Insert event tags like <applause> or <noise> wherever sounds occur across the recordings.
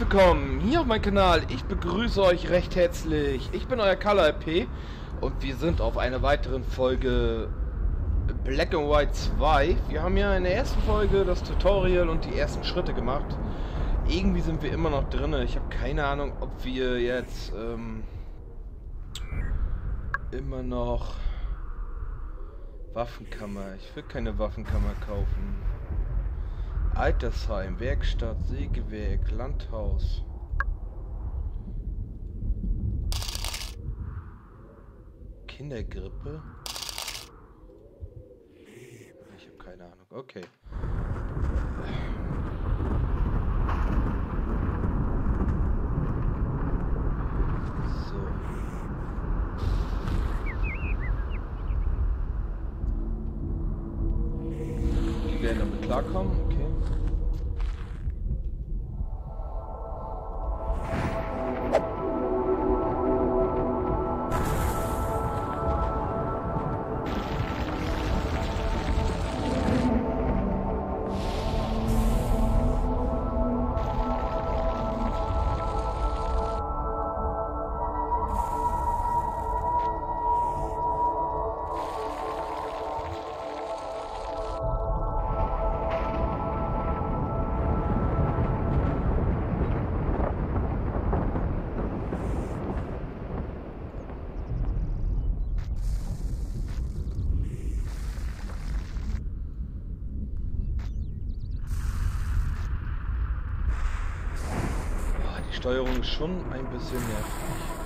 willkommen hier auf meinem Kanal. Ich begrüße euch recht herzlich. Ich bin euer Color RP und wir sind auf einer weiteren Folge Black and White 2. Wir haben ja in der ersten Folge das Tutorial und die ersten Schritte gemacht. Irgendwie sind wir immer noch drin. Ich habe keine Ahnung, ob wir jetzt ähm, immer noch Waffenkammer. Ich will keine Waffenkammer kaufen. Altersheim, Werkstatt, Sägewerk, Landhaus. Kindergrippe? Ich habe keine Ahnung. Okay. So. Die werden damit klarkommen. Steuerung schon ein bisschen nervig.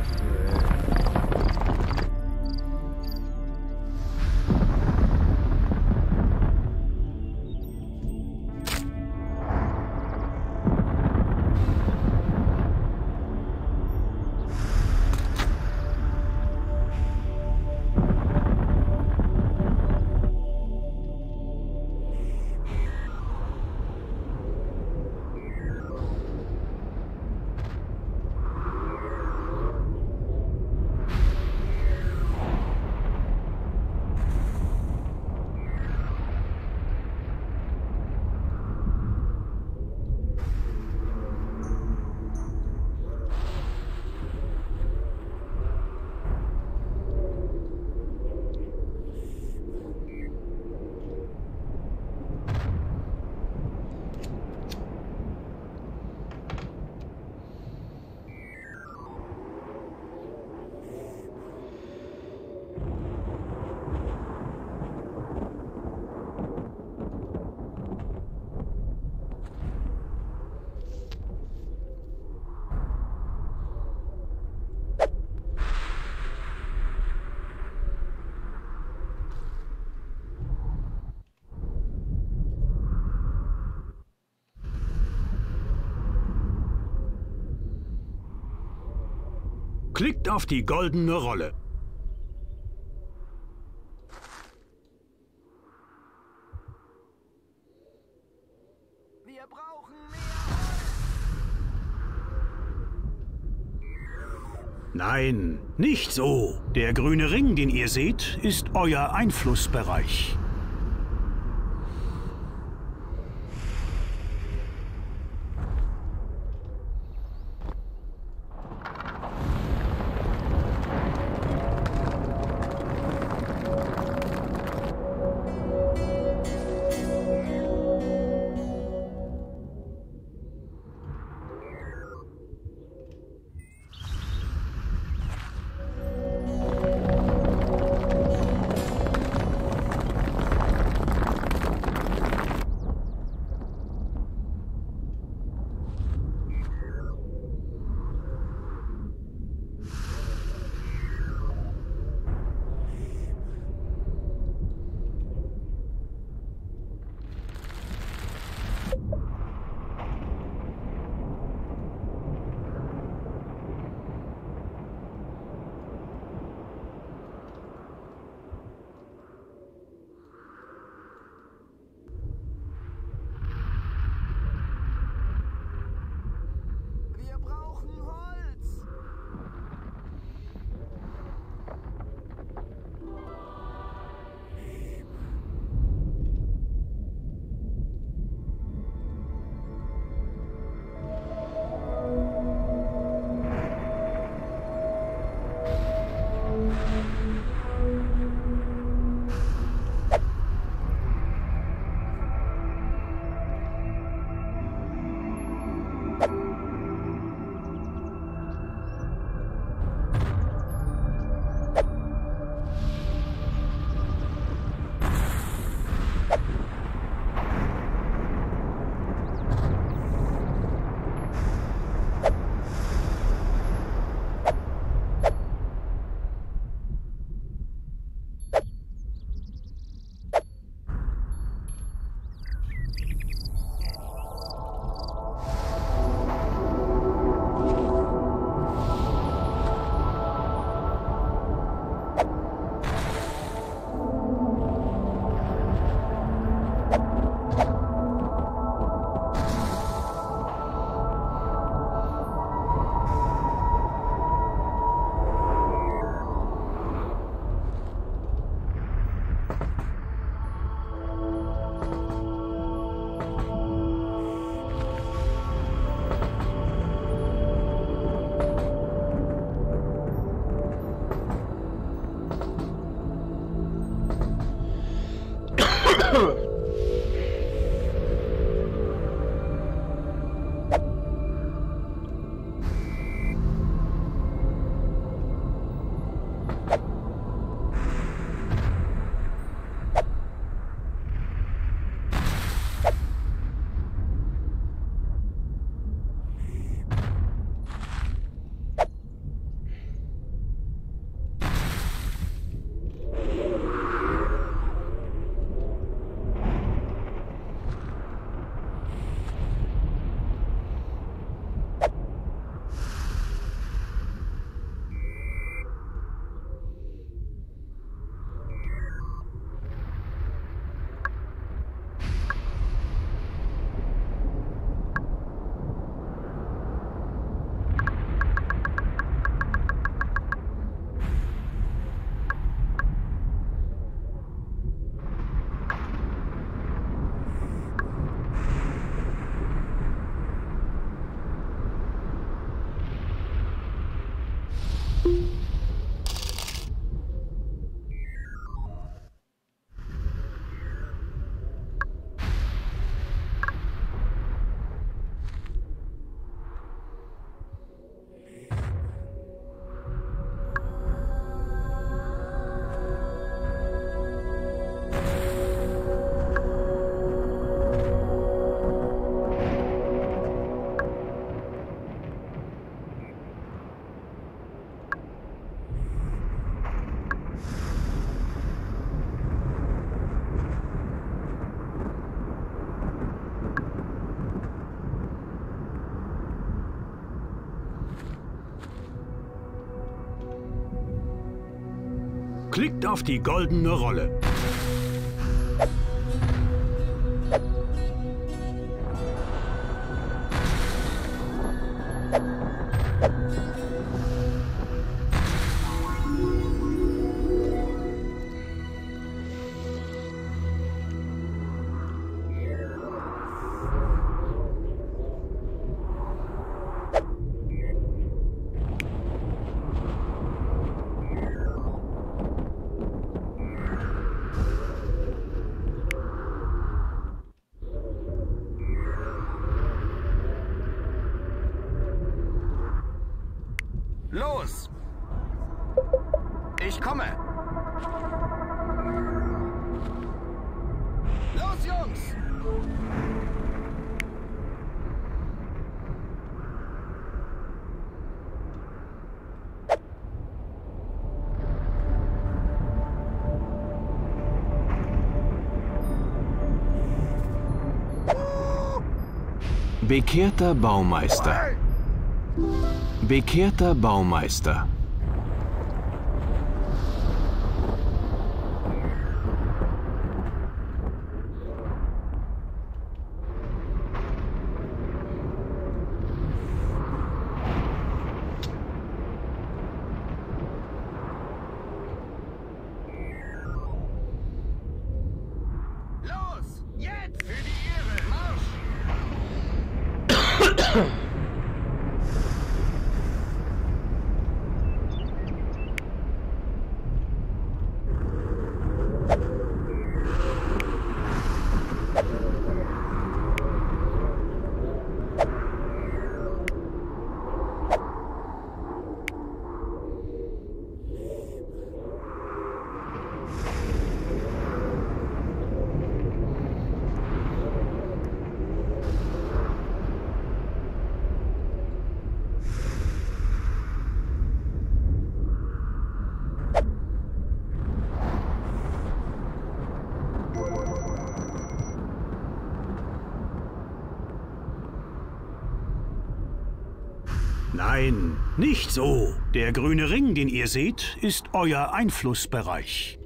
That's good. Klickt auf die goldene Rolle. Wir brauchen Nein, nicht so. Der grüne Ring, den ihr seht, ist euer Einflussbereich. Klickt auf die goldene Rolle. Los! Ich komme! Los, Jungs! Bekehrter Baumeister. Bekehrter Baumeister. Los! Jetzt! <coughs> Für die Ehre! Marsch! Nein, nicht so. Der grüne Ring, den ihr seht, ist euer Einflussbereich.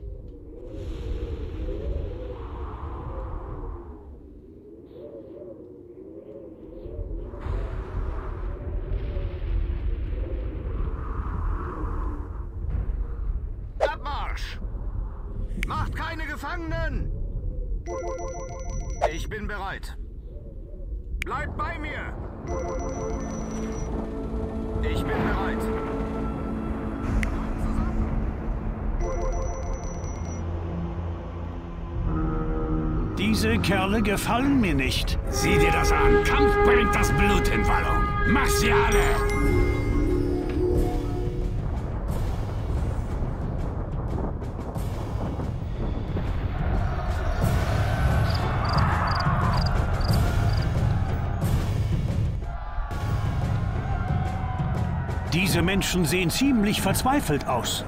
Kerle gefallen mir nicht. Sieh dir das an. Kampf bringt das Blut in Wallung. Mach sie alle! Diese Menschen sehen ziemlich verzweifelt aus.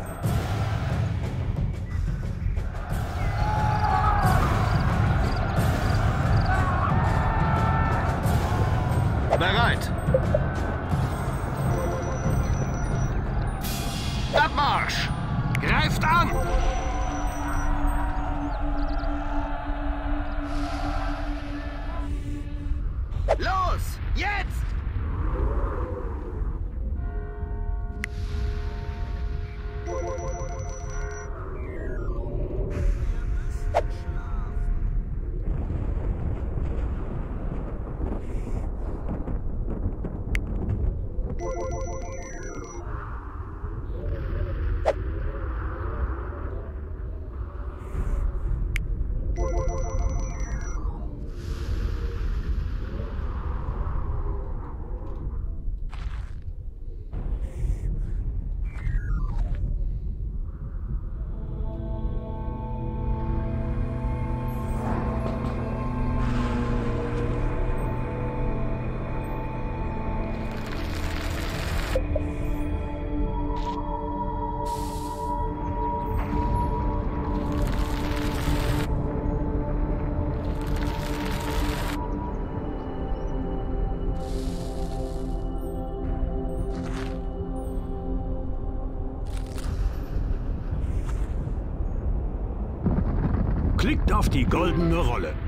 Auf die goldene Rolle.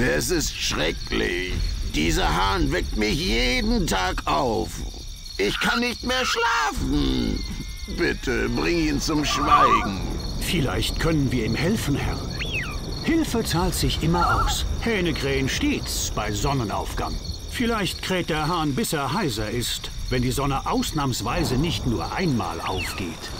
Es ist schrecklich. Dieser Hahn weckt mich jeden Tag auf. Ich kann nicht mehr schlafen. Bitte bring ihn zum Schweigen. Vielleicht können wir ihm helfen, Herr. Hilfe zahlt sich immer aus. Hähne krähen stets bei Sonnenaufgang. Vielleicht kräht der Hahn, bis er heiser ist, wenn die Sonne ausnahmsweise nicht nur einmal aufgeht.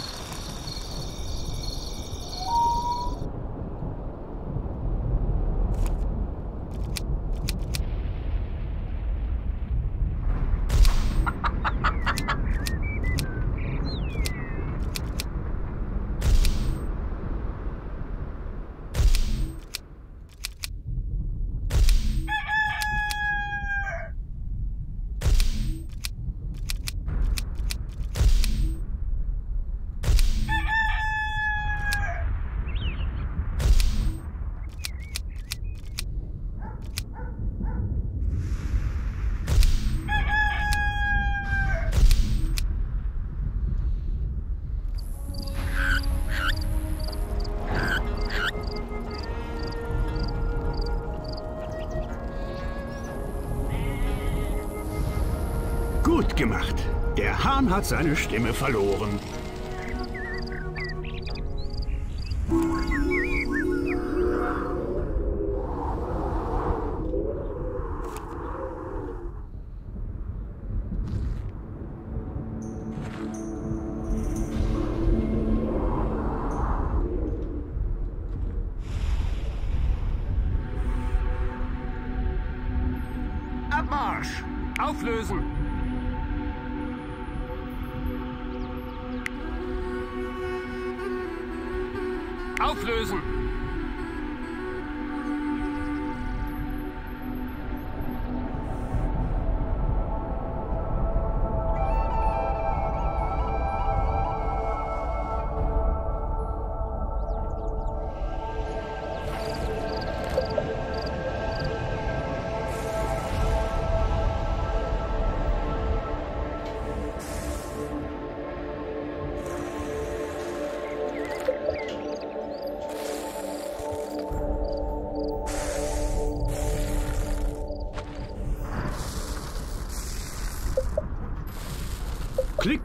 Gut gemacht. Der Hahn hat seine Stimme verloren.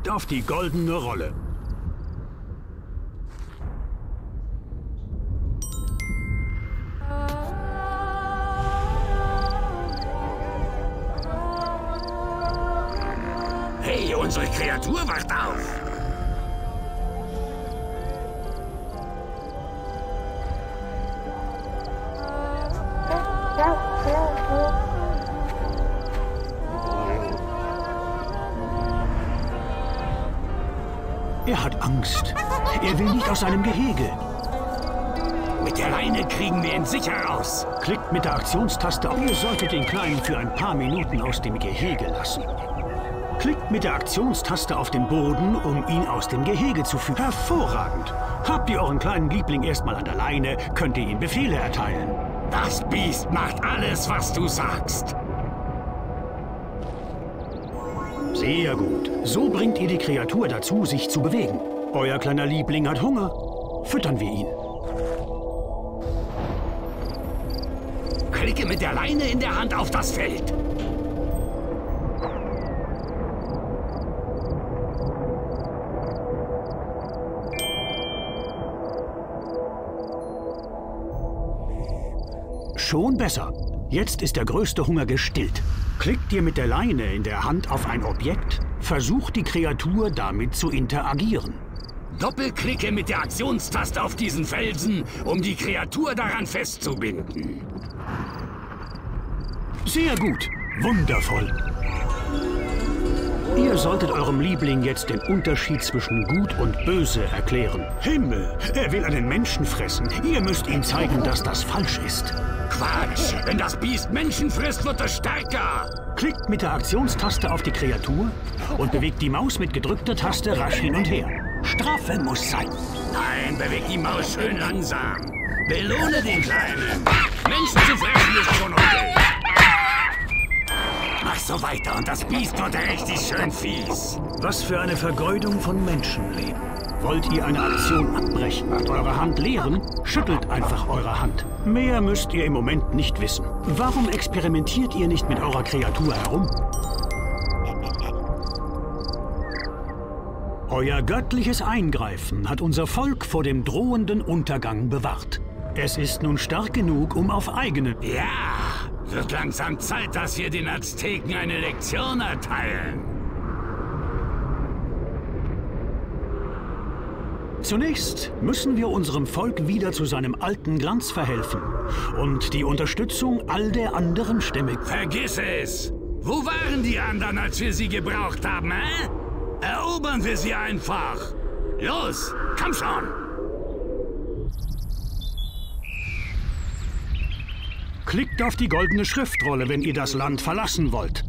Auf die goldene Rolle. Angst. Er will nicht aus seinem Gehege. Mit der Leine kriegen wir ihn sicher raus. Klickt mit der Aktionstaste auf. Ihr solltet den Kleinen für ein paar Minuten aus dem Gehege lassen. Klickt mit der Aktionstaste auf den Boden, um ihn aus dem Gehege zu führen. Hervorragend! Habt ihr euren kleinen Liebling erstmal an der Leine, könnt ihr ihm Befehle erteilen. Das Biest macht alles, was du sagst. Sehr gut. So bringt ihr die Kreatur dazu, sich zu bewegen. Euer kleiner Liebling hat Hunger. Füttern wir ihn. Klicke mit der Leine in der Hand auf das Feld. Schon besser. Jetzt ist der größte Hunger gestillt. Klickt ihr mit der Leine in der Hand auf ein Objekt, versucht die Kreatur damit zu interagieren. Doppelklicke mit der Aktionstaste auf diesen Felsen, um die Kreatur daran festzubinden. Sehr gut. Wundervoll. Ihr solltet eurem Liebling jetzt den Unterschied zwischen Gut und Böse erklären. Himmel, er will einen Menschen fressen. Ihr müsst ihm zeigen, dass das falsch ist. Quatsch! Wenn das Biest Menschen frisst, wird es stärker! Klickt mit der Aktionstaste auf die Kreatur und bewegt die Maus mit gedrückter Taste rasch hin und her. Strafe muss sein. Nein, beweg die Maus schön langsam. Belohne den Kleinen. Menschen zu fressen ist schon okay. Mach so weiter und das Biest wird richtig schön fies. Was für eine Vergeudung von Menschenleben. Wollt ihr eine Aktion abbrechen und eure Hand leeren, schüttelt einfach eure Hand. Mehr müsst ihr im Moment nicht wissen. Warum experimentiert ihr nicht mit eurer Kreatur herum? Euer göttliches Eingreifen hat unser Volk vor dem drohenden Untergang bewahrt. Es ist nun stark genug, um auf eigene... Ja, wird langsam Zeit, dass wir den Azteken eine Lektion erteilen. Zunächst müssen wir unserem Volk wieder zu seinem alten Glanz verhelfen und die Unterstützung all der anderen Stämme. Vergiss es! Wo waren die anderen, als wir sie gebraucht haben, hä? Erobern wir sie einfach! Los, komm schon! Klickt auf die goldene Schriftrolle, wenn ihr das Land verlassen wollt.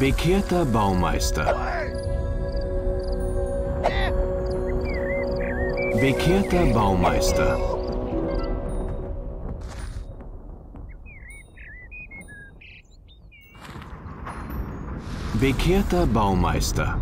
Bekehrter Baumeister. Bekehrter Baumeister. Bekehrter Baumeister.